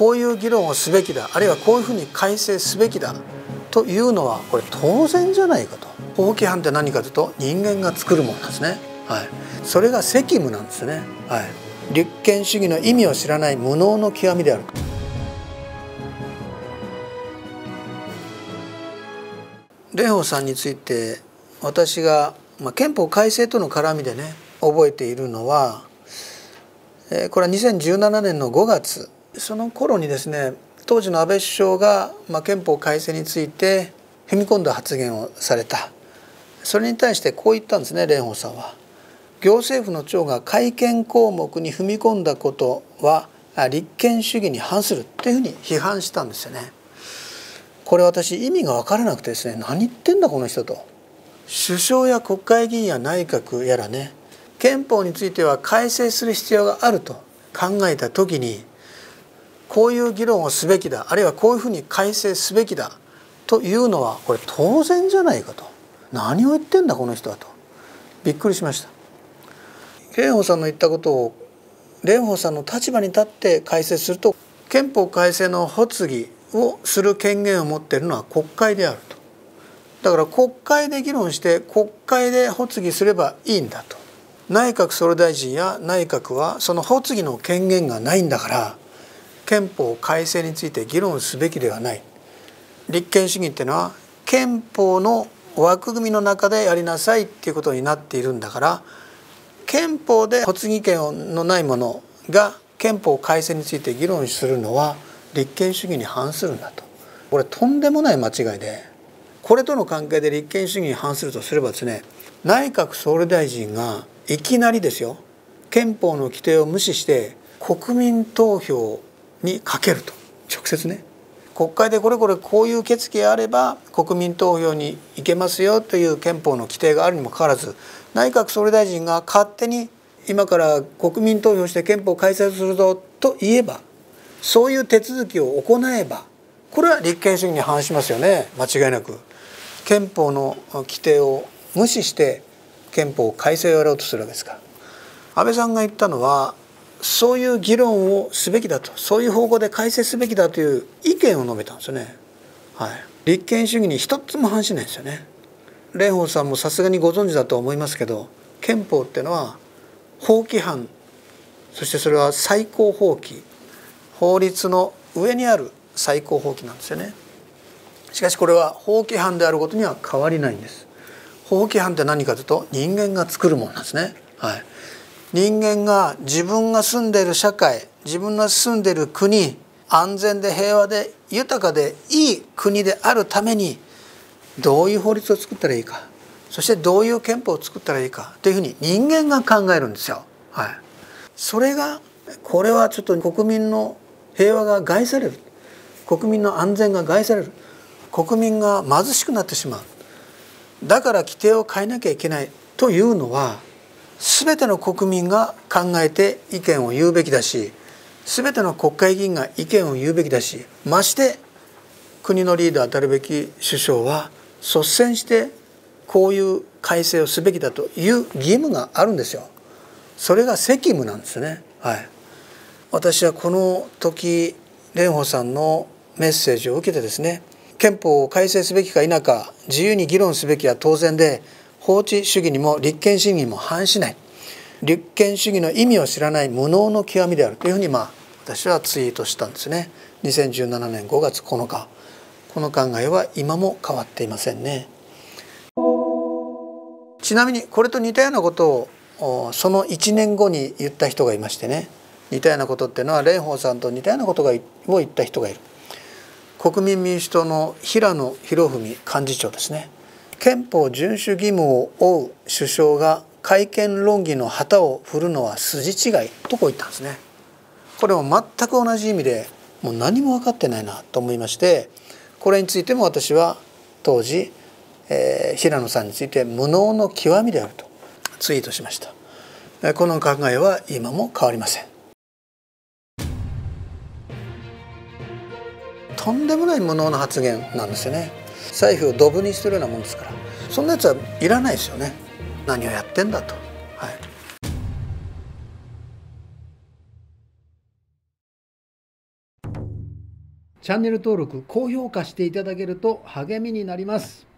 こういう議論をすべきだあるいはこういうふうに改正すべきだというのはこれ当然じゃないかと。法規範って何かというと人間が作るものなんですね、はい、それが責務なんですね、はい、立憲主義の意味を知らない無能の極みである。蓮舫さんについて私が、まあ、憲法改正との絡みでね覚えているのは、えー、これは2017年の5月その頃にですね当時の安倍首相が、まあ、憲法改正について踏み込んだ発言をされたそれに対してこう言ったんですね蓮舫さんは。行政府の長が改憲項目に踏み込んだことは立憲主義に反するっていうふうに批判したんですよね。これ私意味が分からなくてですね何言ってんだこの人と。首相や国会議員や内閣やらね憲法については改正する必要があると考えた時にこういう議論をすべきだあるいはこういうふうに改正すべきだというのはこれ当然じゃないかと。何を言ってんだこの人はと。びっくりしました。蓮舫さんの言ったことを蓮舫さんの立場に立って改正すると憲法改正の発議をする権限を持っているのは国会であると。だから国会で議論して国会で発議すればいいんだと。内閣総理大臣や内閣はその発議の権限がないんだから憲法改正について議論すべきではない。立憲主義っていうのは憲法の枠組みの中でやりなさいっていうことになっているんだから憲法で発議権のないものが憲法改正について議論するのは立憲主義に反するんだと。これとんでもない間違いでこれとの関係で立憲主義に反するとすればですね内閣総理大臣がいきなりですよ憲法の規定を無視して国民投票にかけると。直接ね。国会でこれこれこういう決議があれば国民投票に行けますよという憲法の規定があるにもかかわらず内閣総理大臣が勝手に今から国民投票して憲法改正するぞと言えばそういう手続きを行えばこれは立憲主義に反しますよね。間違いなく。憲法の規定を無視して憲法改正をやろうとするわけですから。安倍さんが言ったのはそういう議論をすべきだとそういう方向で改正すべきだという意見を述べたんですよね。はい、立憲主義に一つも反しないんですよね。蓮舫さんもさすがにご存知だと思いますけど憲法っていうのは法規範そしてそれは最高法規法律の上にある最高法規なんですよね。しかしこれは法規範であることには変わりないんです。法規範って何かというと人間が作るものなんですね。はい、人間が自分が住んでいる社会自分が住んでいる国安全で平和で豊かでいい国であるためにどういう法律を作ったらいいかそしてどういう憲法を作ったらいいかというふうに人間が考えるんですよ。はい、それがこれはちょっと国民の平和が害される国民の安全が害される国民が貧しくなってしまうだから規定を変えなきゃいけないというのは全ての国民が考えて意見を言うべきだし全ての国会議員が意見を言うべきだしまして国のリーダーたるべき首相は率先してこういう改正をすべきだという義務があるんですよ。それが責務なんですね。はい。私はこの時蓮舫さんのメッセージを受けてですね憲法を改正すべきか否か自由に議論すべきは当然で法治主義にも立憲主義にも反しない。立憲主義の意味を知らない無能の極みであるというふうにまあ私はツイートしたんですね。2017年5月9日。この考えは今も変わっていませんね。ちなみにこれと似たようなことをその1年後に言った人がいましてね。似たようなことっていうのは蓮舫さんと似たようなことを言った人がいる。国民民主党の平野博文幹事長ですね。憲法遵守義務を負う首相が改憲論議の旗を振るのは筋違いとこう言ったんですね。これも全く同じ意味でもう何も分かってないなと思いましてこれについても私は当時、えー、平野さんについて無能の極みであるとツイートしました。この考えは今も変わりません。とんでもない無能な発言なんですよね。財布をドブにしてるようなもんですから。そんなやつはいらないですよね。何をやってんだと。はい。チャンネル登録高評価していただけると励みになります。